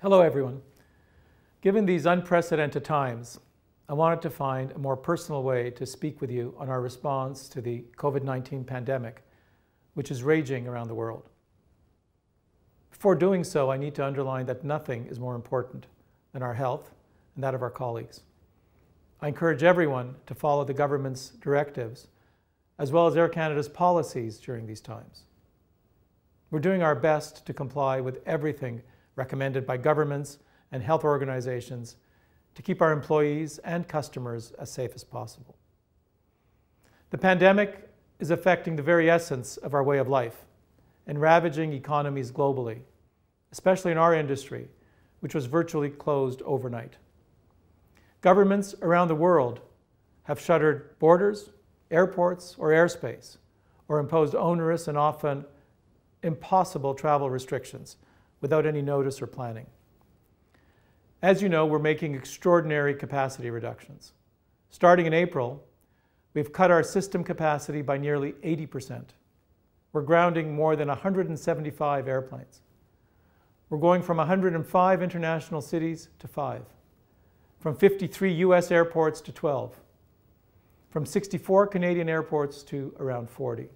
Hello, everyone. Given these unprecedented times, I wanted to find a more personal way to speak with you on our response to the COVID 19 pandemic, which is raging around the world. Before doing so, I need to underline that nothing is more important than our health and that of our colleagues. I encourage everyone to follow the government's directives as well as Air Canada's policies during these times. We're doing our best to comply with everything recommended by governments and health organizations to keep our employees and customers as safe as possible. The pandemic is affecting the very essence of our way of life and ravaging economies globally, especially in our industry, which was virtually closed overnight. Governments around the world have shuttered borders, airports, or airspace, or imposed onerous and often impossible travel restrictions without any notice or planning. As you know, we're making extraordinary capacity reductions. Starting in April, we've cut our system capacity by nearly 80%. We're grounding more than 175 airplanes. We're going from 105 international cities to five, from 53 US airports to 12, from 64 Canadian airports to around 40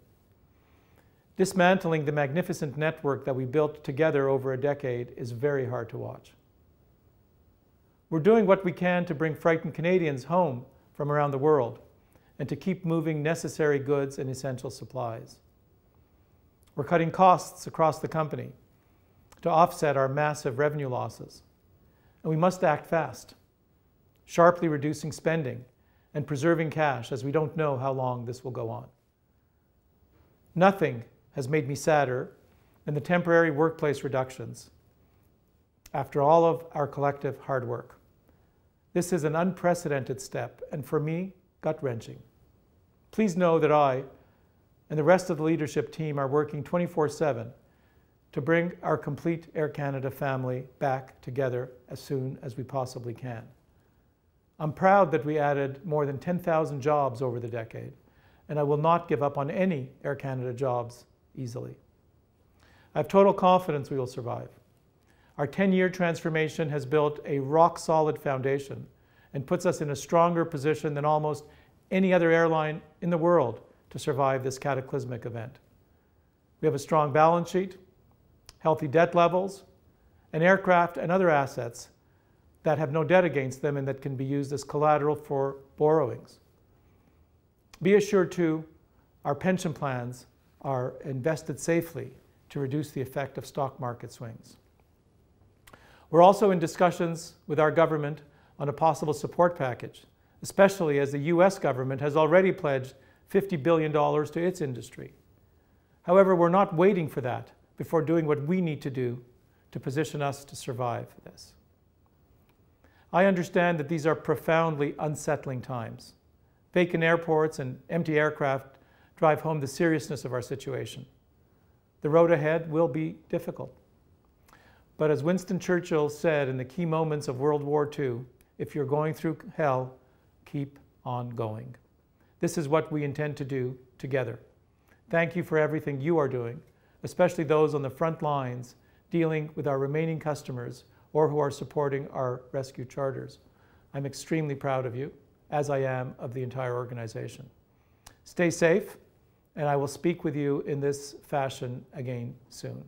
dismantling the magnificent network that we built together over a decade is very hard to watch. We're doing what we can to bring frightened Canadians home from around the world and to keep moving necessary goods and essential supplies. We're cutting costs across the company to offset our massive revenue losses. And we must act fast, sharply reducing spending and preserving cash as we don't know how long this will go on. Nothing has made me sadder than the temporary workplace reductions after all of our collective hard work. This is an unprecedented step and for me, gut-wrenching. Please know that I and the rest of the leadership team are working 24-7 to bring our complete Air Canada family back together as soon as we possibly can. I'm proud that we added more than 10,000 jobs over the decade, and I will not give up on any Air Canada jobs easily. I have total confidence we will survive. Our 10-year transformation has built a rock-solid foundation and puts us in a stronger position than almost any other airline in the world to survive this cataclysmic event. We have a strong balance sheet, healthy debt levels, and aircraft and other assets that have no debt against them and that can be used as collateral for borrowings. Be assured too, our pension plans are invested safely to reduce the effect of stock market swings. We're also in discussions with our government on a possible support package, especially as the US government has already pledged $50 billion to its industry. However, we're not waiting for that before doing what we need to do to position us to survive this. I understand that these are profoundly unsettling times. Vacant airports and empty aircraft drive home the seriousness of our situation. The road ahead will be difficult. But as Winston Churchill said in the key moments of World War II, if you're going through hell, keep on going. This is what we intend to do together. Thank you for everything you are doing, especially those on the front lines dealing with our remaining customers or who are supporting our rescue charters. I'm extremely proud of you, as I am of the entire organization. Stay safe and I will speak with you in this fashion again soon.